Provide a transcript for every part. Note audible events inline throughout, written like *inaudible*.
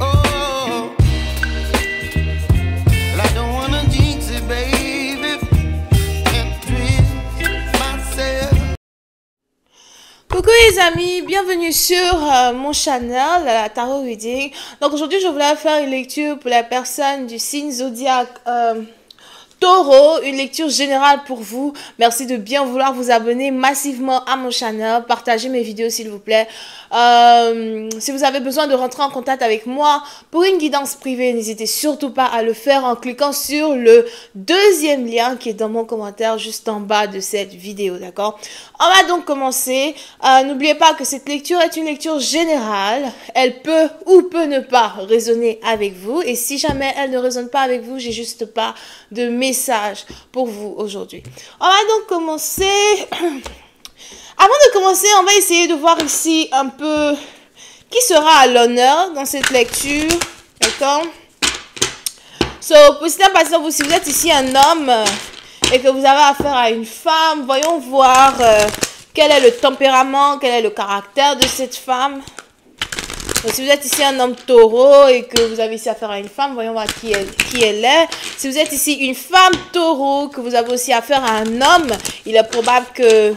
Oh. Coucou les amis, bienvenue sur euh, mon channel, la Tarot Reading. Donc aujourd'hui, je voulais faire une lecture pour la personne du signe zodiaque euh, Taureau, une lecture générale pour vous. Merci de bien vouloir vous abonner massivement à mon channel, partagez mes vidéos s'il vous plaît. Euh, si vous avez besoin de rentrer en contact avec moi pour une guidance privée, n'hésitez surtout pas à le faire en cliquant sur le deuxième lien qui est dans mon commentaire juste en bas de cette vidéo, d'accord? On va donc commencer. Euh, N'oubliez pas que cette lecture est une lecture générale. Elle peut ou peut ne pas résonner avec vous. Et si jamais elle ne résonne pas avec vous, j'ai juste pas de message pour vous aujourd'hui. On va donc commencer. *clears throat* Avant de commencer, on va essayer de voir ici un peu qui sera à l'honneur dans cette lecture. D'accord? So, patients, vous, si vous êtes ici un homme et que vous avez affaire à une femme, voyons voir euh, quel est le tempérament, quel est le caractère de cette femme. Donc, si vous êtes ici un homme taureau et que vous avez ici affaire à une femme, voyons voir qui elle, qui elle est. Si vous êtes ici une femme taureau, que vous avez aussi affaire à un homme, il est probable que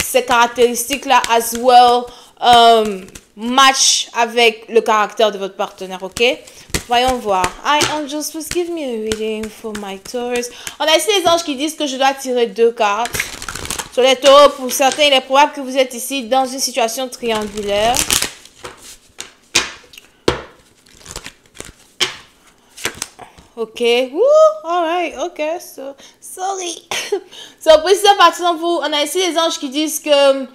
ces caractéristiques-là, as well, um, match avec le caractère de votre partenaire, ok? Voyons voir. Hi, angels, please give me a reading for my Taurus. On a ici les anges qui disent que je dois tirer deux cartes. Sur les taureaux, pour certains, il est probable que vous êtes ici dans une situation triangulaire. Ok. Woo! Alright. Ok. So, sorry. *coughs* so, ça, par exemple, vous, on a ici les anges qui disent que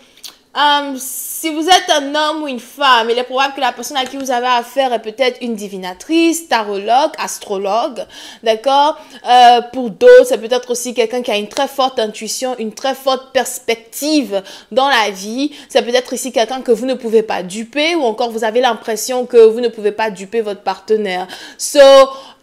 um, si vous êtes un homme ou une femme, il est probable que la personne à qui vous avez affaire est peut-être une divinatrice, tarologue, astrologue, d'accord? Euh, Pour d'autres, c'est peut-être aussi quelqu'un qui a une très forte intuition, une très forte perspective dans la vie. C'est peut-être ici quelqu'un que vous ne pouvez pas duper ou encore vous avez l'impression que vous ne pouvez pas duper votre partenaire. So,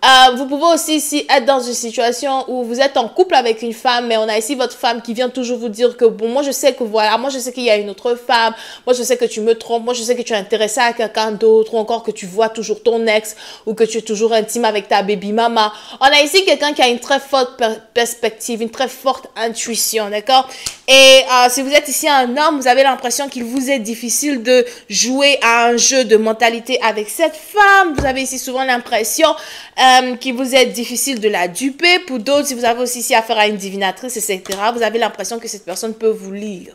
euh, vous pouvez aussi ici être dans une situation où vous êtes en couple avec une femme, mais on a ici votre femme qui vient toujours vous dire que bon, moi je sais que voilà, moi je sais qu'il y a une autre femme, moi je sais que tu me trompes, moi je sais que tu es intéressé à quelqu'un d'autre, ou encore que tu vois toujours ton ex, ou que tu es toujours intime avec ta baby mama. On a ici quelqu'un qui a une très forte per- perspective, une très forte intuition, d'accord? Et euh, si vous êtes ici un homme, vous avez l'impression qu'il vous est difficile de jouer à un jeu de mentalité avec cette femme. Vous avez ici souvent l'impression euh, qu'il vous est difficile de la duper. Pour d'autres, si vous avez aussi affaire à une divinatrice, etc., vous avez l'impression que cette personne peut vous lire.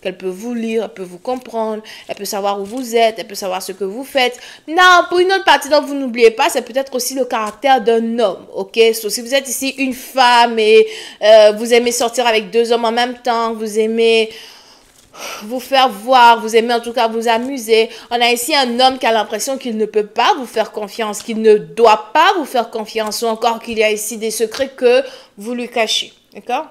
Qu'elle peut vous lire, elle peut vous comprendre, elle peut savoir où vous êtes, elle peut savoir ce que vous faites. Non, pour une autre partie, donc vous n'oubliez pas, c'est peut-être aussi le caractère d'un homme, ok? So, si vous êtes ici une femme et euh, vous aimez sortir avec deux hommes en même temps, vous aimez vous faire voir, vous aimez en tout cas vous amuser. On a ici un homme qui a l'impression qu'il ne peut pas vous faire confiance, qu'il ne doit pas vous faire confiance, ou encore qu'il y a ici des secrets que vous lui cachez. D'accord?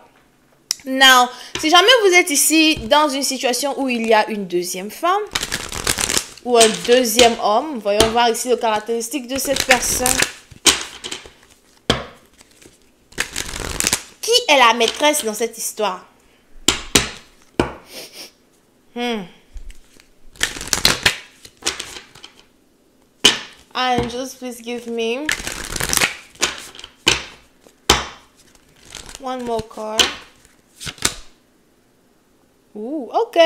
Now, si jamais vous êtes ici dans une situation où il y a une deuxième femme ou un deuxième homme, voyons voir ici les caractéristiques de cette personne. Qui est la maîtresse dans cette histoire? Hmm. Angels, please give me one more card. Ouh, ok.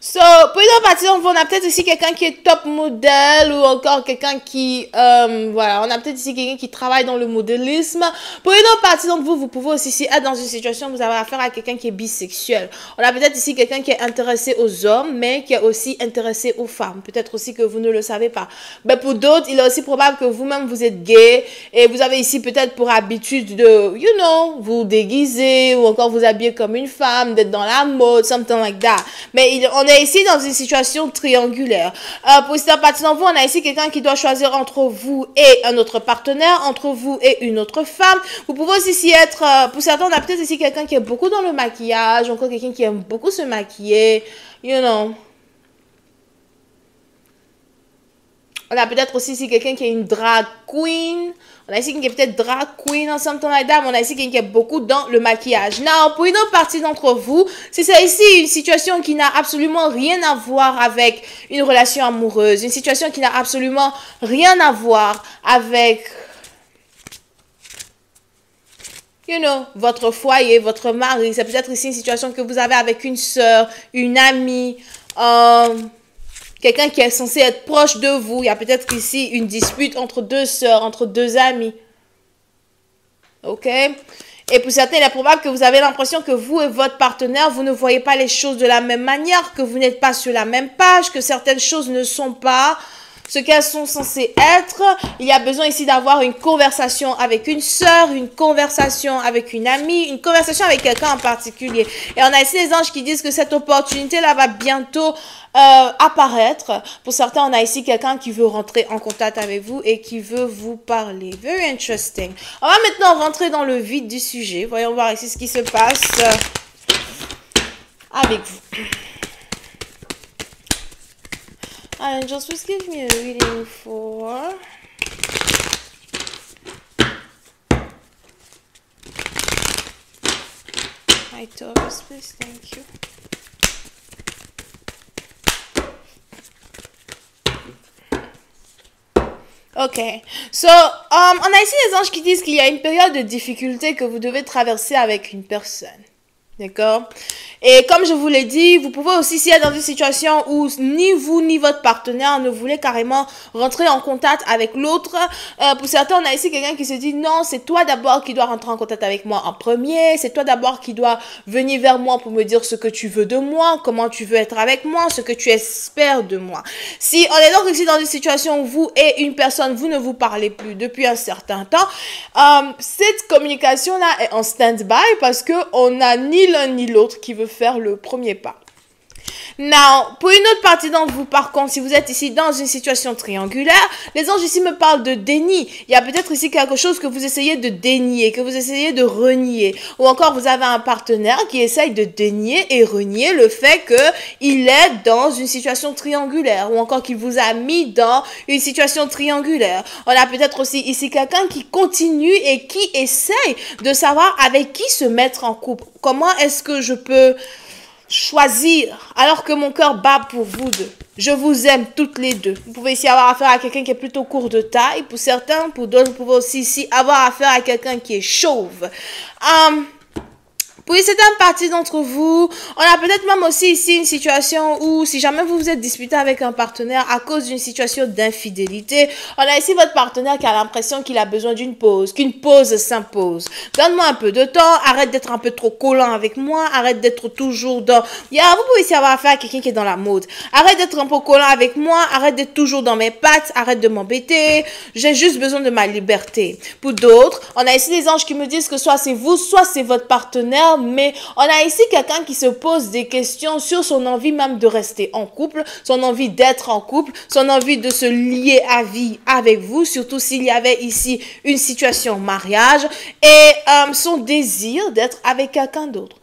So, pour une autre partie, on a peut-être ici quelqu'un qui est top modèle ou encore quelqu'un qui, euh, voilà, on a peut-être ici quelqu'un qui travaille dans le modélisme. Pour une autre partie d'entre vous, vous pouvez aussi ici être dans une situation où vous avez affaire à quelqu'un qui est bisexuel. On a peut-être ici quelqu'un qui est intéressé aux hommes, mais qui est aussi intéressé aux femmes. Peut-être aussi que vous ne le savez pas. Mais pour d'autres, il est aussi probable que vous-même vous êtes gay et vous avez ici peut-être pour habitude de, you know, vous déguiser ou encore vous habiller comme une femme, d'être dans la mode, something like that. Mais on est ici dans une situation triangulaire. Euh, pour certains parties d'entre vous, on a ici quelqu'un qui doit choisir entre vous et un autre partenaire, entre vous et une autre femme. Vous pouvez aussi être, euh, pour certains, on a peut-être ici quelqu'un qui est beaucoup dans le maquillage, encore quelqu'un qui aime beaucoup se maquiller, you know. On a peut-être aussi ici quelqu'un qui est une drag queen. On a ici quelqu'un qui est peut-être drag queen or something like that. On a ici quelqu'un qui est beaucoup dans le maquillage. Now, pour une autre partie d'entre vous, si c'est ici une situation qui n'a absolument rien à voir avec une relation amoureuse, une situation qui n'a absolument rien à voir avec you know, votre foyer, votre mari. C'est peut-être ici une situation que vous avez avec une soeur, une amie, euh, quelqu'un qui est censé être proche de vous. Il y a peut-être ici une dispute entre deux sœurs, entre deux amis. OK? Et pour certains, il est probable que vous avez l'impression que vous et votre partenaire, vous ne voyez pas les choses de la même manière, que vous n'êtes pas sur la même page, que certaines choses ne sont pas ce qu'elles sont censées être. Il y a besoin ici d'avoir une conversation avec une sœur, une conversation avec une amie, une conversation avec quelqu'un en particulier. Et on a ici les anges qui disent que cette opportunité-là va bientôt euh, apparaître. Pour certains, on a ici quelqu'un qui veut rentrer en contact avec vous et qui veut vous parler. Very interesting. On va maintenant rentrer dans le vide du sujet. Voyons voir ici ce qui se passe euh, avec vous. Angels, please give me a reading for my Taurus, please. Thank you. Ok. So, um, on a ici les anges qui disent qu'il y a une période de difficulté que vous devez traverser avec une personne. D'accord Et comme je vous l'ai dit, vous pouvez aussi s'y être dans une situation où ni vous ni votre partenaire ne voulez carrément rentrer en contact avec l'autre. Euh, pour certains, on a ici quelqu'un qui se dit non, c'est toi d'abord qui dois rentrer en contact avec moi en premier. C'est toi d'abord qui dois venir vers moi pour me dire ce que tu veux de moi, comment tu veux être avec moi, ce que tu espères de moi. Si on est donc ici dans une situation où vous et une personne, vous ne vous parlez plus depuis un certain temps, euh, cette communication-là est en stand-by parce que on a ni l'un ni l'autre qui veut faire le premier pas. Now, pour une autre partie d'entre vous, par contre, si vous êtes ici dans une situation triangulaire, les anges ici me parlent de déni. Il y a peut-être ici quelque chose que vous essayez de dénier, que vous essayez de renier. Ou encore, vous avez un partenaire qui essaye de dénier et renier le fait qu'il est dans une situation triangulaire. Ou encore qu'il vous a mis dans une situation triangulaire. On a peut-être aussi ici quelqu'un qui continue et qui essaye de savoir avec qui se mettre en couple. Comment est-ce que je peux choisir alors que mon cœur bat pour vous deux. Je vous aime toutes les deux. Vous pouvez ici avoir affaire à quelqu'un qui est plutôt court de taille. Pour certains, pour d'autres, vous pouvez aussi ici avoir affaire à quelqu'un qui est chauve. Um, pour certaines parties d'entre vous, on a peut-être même aussi ici une situation où si jamais vous vous êtes disputé avec un partenaire à cause d'une situation d'infidélité, on a ici votre partenaire qui a l'impression qu'il a besoin d'une pause, qu'une pause s'impose. Donne-moi un peu de temps, arrête d'être un peu trop collant avec moi, arrête d'être toujours dans... Vous pouvez ici avoir affaire à quelqu'un qui est dans la mode. Arrête d'être un peu collant avec moi, arrête d'être toujours dans mes pattes, arrête de m'embêter, j'ai juste besoin de ma liberté. Pour d'autres, on a ici des anges qui me disent que soit c'est vous, soit c'est votre partenaire, mais on a ici quelqu'un qui se pose des questions sur son envie même de rester en couple, son envie d'être en couple, son envie de se lier à vie avec vous, surtout s'il y avait ici une situation mariage, et euh, son désir d'être avec quelqu'un d'autre.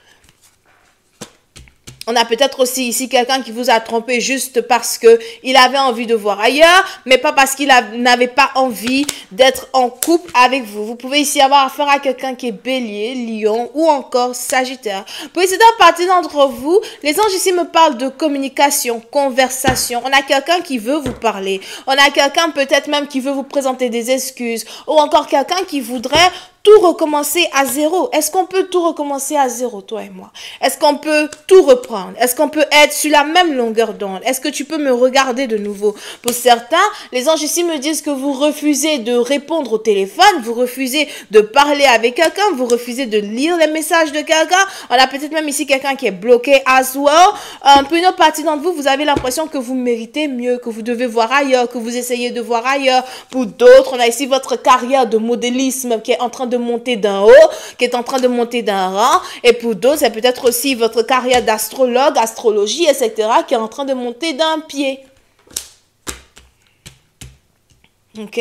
On a peut-être aussi ici quelqu'un qui vous a trompé juste parce que il avait envie de voir ailleurs, mais pas parce qu'il n'avait pas envie d'être en couple avec vous. Vous pouvez ici avoir affaire à quelqu'un qui est bélier, lion ou encore sagittaire. Pour essayer partie d'entre vous, les anges ici me parlent de communication, conversation. On a quelqu'un qui veut vous parler. On a quelqu'un peut-être même qui veut vous présenter des excuses ou encore quelqu'un qui voudrait tout recommencer à zéro. Est-ce qu'on peut tout recommencer à zéro, toi et moi? Est-ce qu'on peut tout reprendre? Est-ce qu'on peut être sur la même longueur d'onde? Est-ce que tu peux me regarder de nouveau? Pour certains, les anges ici me disent que vous refusez de répondre au téléphone, vous refusez de parler avec quelqu'un, vous refusez de lire les messages de quelqu'un. On a peut-être même ici quelqu'un qui est bloqué as well. Un peu une autre partie d'entre vous, vous avez l'impression que vous méritez mieux, que vous devez voir ailleurs, que vous essayez de voir ailleurs. Pour d'autres, on a ici votre carrière de modélisme qui est en train de monter d'un haut, qui est en train de monter d'un rang. Et pour d'autres, c'est peut-être aussi votre carrière d'astrologue, astrologie, etc., qui est en train de monter d'un pied. Ok?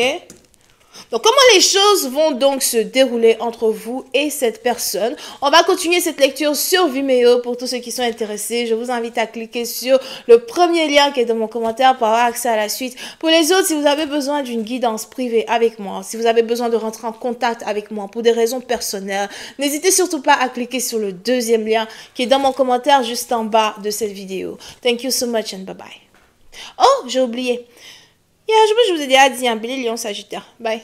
Donc, comment les choses vont donc se dérouler entre vous et cette personne? On va continuer cette lecture sur Vimeo pour tous ceux qui sont intéressés. Je vous invite à cliquer sur le premier lien qui est dans mon commentaire pour avoir accès à la suite. Pour les autres, si vous avez besoin d'une guidance privée avec moi, si vous avez besoin de rentrer en contact avec moi pour des raisons personnelles, n'hésitez surtout pas à cliquer sur le deuxième lien qui est dans mon commentaire juste en bas de cette vidéo. Thank you so much and bye bye. Oh, j'ai oublié. Yeah, je, je vous ai déjà dit un billet lion sagittaire. Bye.